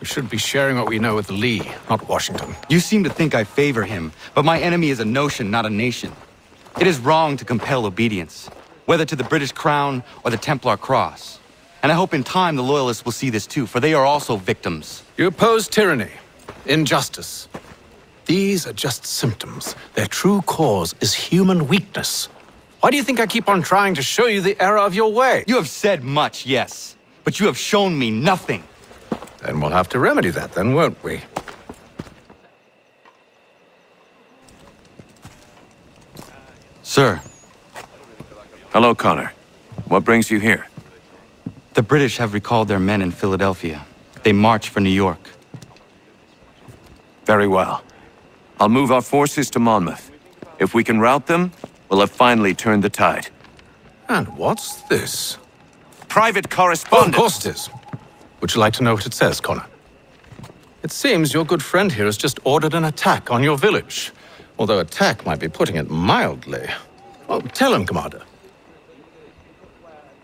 We should be sharing what we know with Lee, not Washington. You seem to think I favor him, but my enemy is a notion, not a nation. It is wrong to compel obedience, whether to the British Crown or the Templar Cross. And I hope in time the Loyalists will see this too, for they are also victims. You oppose tyranny, injustice. These are just symptoms. Their true cause is human weakness. Why do you think I keep on trying to show you the error of your way? You have said much, yes, but you have shown me nothing. Then we'll have to remedy that then, won't we? Sir, Hello, Connor. What brings you here? the British have recalled their men in Philadelphia. They march for New York. Very well. I'll move our forces to Monmouth. If we can rout them, we'll have finally turned the tide. And what's this? Private Oh, of correspondence! course it is. Would you like to know what it says, Connor? It seems your good friend here has just ordered an attack on your village. Although attack might be putting it mildly. Well, tell him, Commander.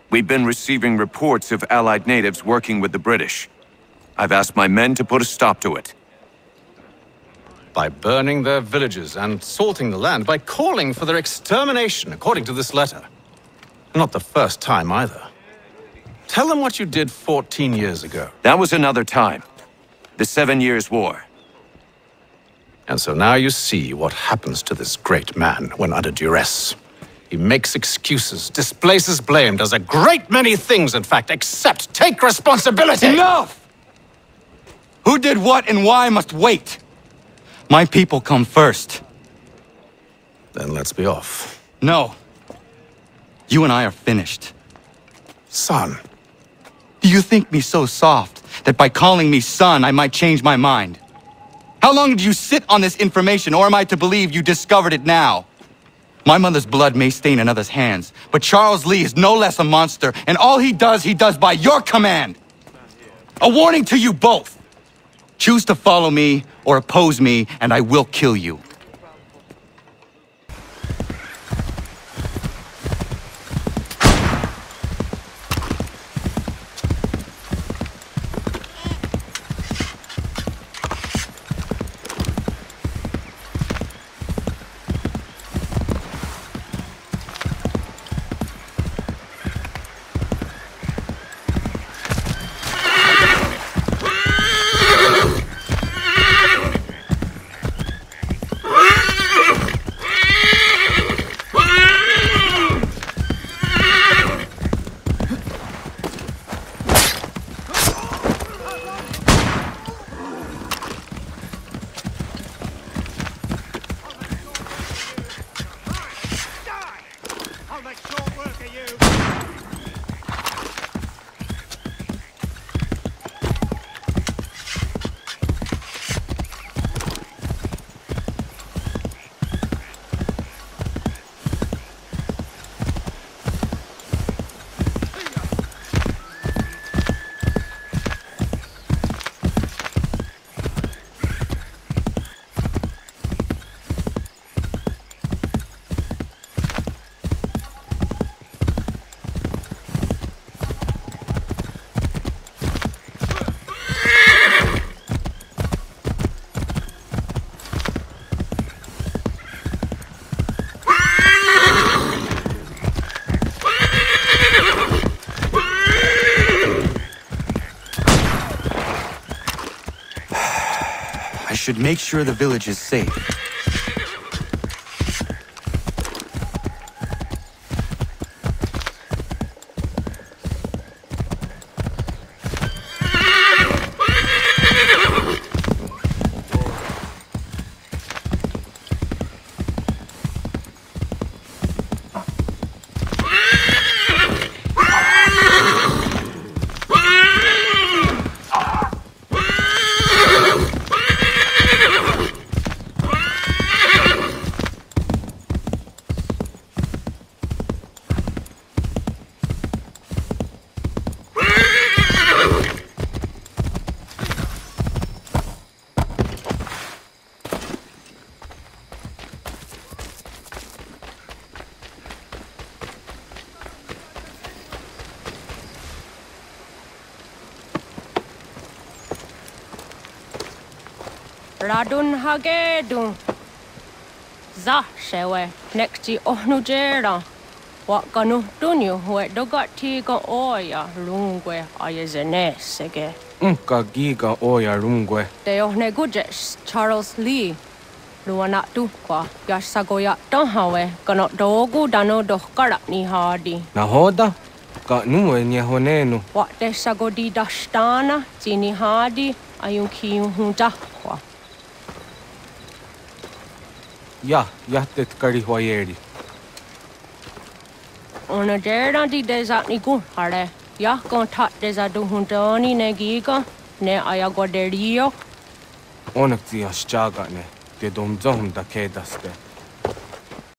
We've been receiving reports of Allied natives working with the British. I've asked my men to put a stop to it. By burning their villages and salting the land, by calling for their extermination, according to this letter. Not the first time either. Tell them what you did 14 years ago. That was another time. The Seven Years' War. And so now you see what happens to this great man when under duress. He makes excuses, displaces blame, does a great many things, in fact, except take responsibility. Enough! Who did what and why must wait. My people come first. Then let's be off. No. You and I are finished. Son, Do you think me so soft that by calling me son I might change my mind? How long did you sit on this information, or am I to believe you discovered it now? My mother's blood may stain another's hands, but Charles Lee is no less a monster, and all he does, he does by your command. A warning to you both. Choose to follow me or oppose me, and I will kill you. I should make sure the village is safe. Radun hagedun. Za shewe nekti ohnujera. Wa kanu dunyu we dogati ka oya lungwe ayezene sege. Unka giga oya rungwe. Te ohne gujes Charles Lee. Luana tu kwa yasagoya tonhawe kano dogu dano dohkara ni hadi. Nahoda? Ka nuwe nye honenu. Wa te sagodi dashtana tini hadi ayun kiyun hunta Ja, ja, dit kan ik wel jullie. On a derde di deze ni ko hadden. Ja, kon dat desadu huntoni ne giga, ne aja goderio. Onak tias chagane, te dom zon da kedaste.